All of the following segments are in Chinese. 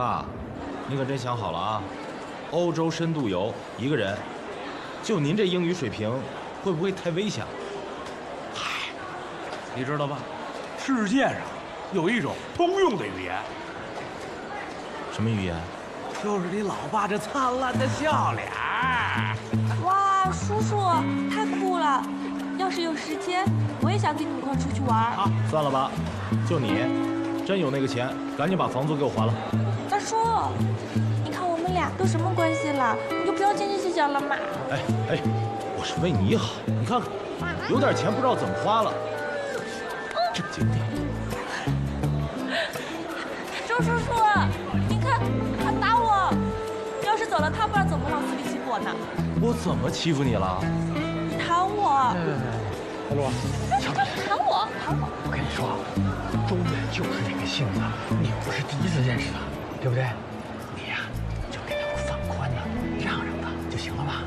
爸，您可真想好了啊！欧洲深度游一个人，就您这英语水平，会不会太危险了？嗨，你知道吗？世界上有一种通用的语言，什么语言？就是你老爸这灿烂的笑脸。哇，叔叔太酷了！要是有时间，我也想跟你们一块出去玩。啊，算了吧，就你，真有那个钱，赶紧把房租给我还了。大叔，你看我们俩都什么关系了，你就不要斤斤计较了嘛。哎哎，我是为你好，你看看，有点钱不知道怎么花了，正经点。周叔叔，你看他打我，要是走了，他不知道怎么往死里欺负我呢。我怎么欺负你了？你弹我！小陆，弹我！弹我！我跟你说，周远就是这个性子，你又不是第一次认识他，对不对？你呀，就给他放宽了，让让他就行了吧？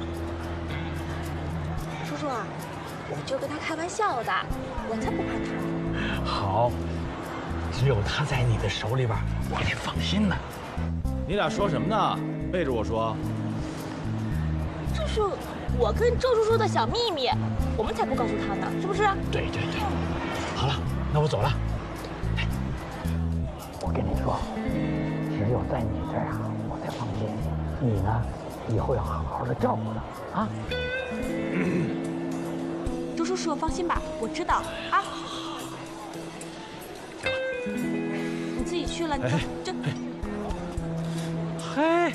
叔叔啊，我就跟他开玩笑的，我才不怕他。好，只有他在你的手里边，我才放心呢。你俩说什么呢？背着我说。这是我跟周叔叔的小秘密，我们才不告诉他呢，是不是？对对对。好了，那我走了。我跟你说，只有在你这儿啊，我才放心。你呢，以后要好好的照顾他啊。周叔叔放心吧，我知道啊。你自己去了，你看这。嘿，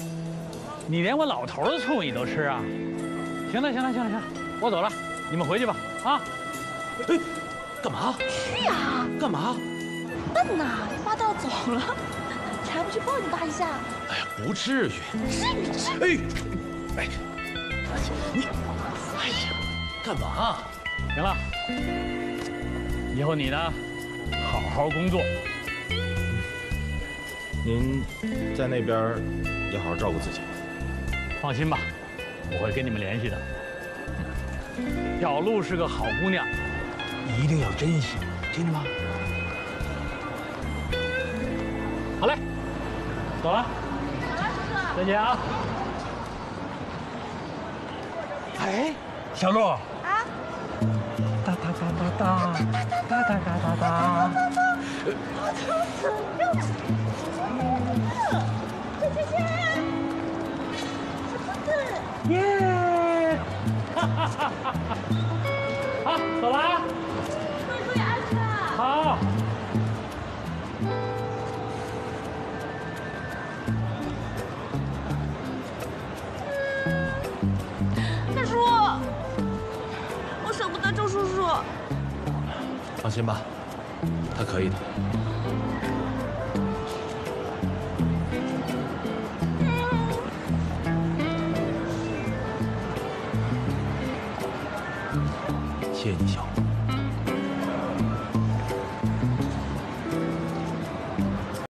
你连我老头的醋你都吃啊？行了行了行了行了，我走了，你们回去吧啊！哎，干嘛？去呀！干嘛？笨呐！你爸都要走了，你还不去抱你爸一下？哎呀，不至于。至于至于。哎，哎，你，哎呀，干嘛？行了，以后你呢，好好工作。您在那边也好好照顾自己。放心吧，我会跟你们联系的。小璐是个好姑娘，一定要珍惜，听见吗？好嘞，走了。再见啊。哎，小鹿。啊。哒哒哒哒哒，哒哒哒哒哒。耶！哈哈哈哈哈！好，走了放心吧，他可以的。谢谢你，小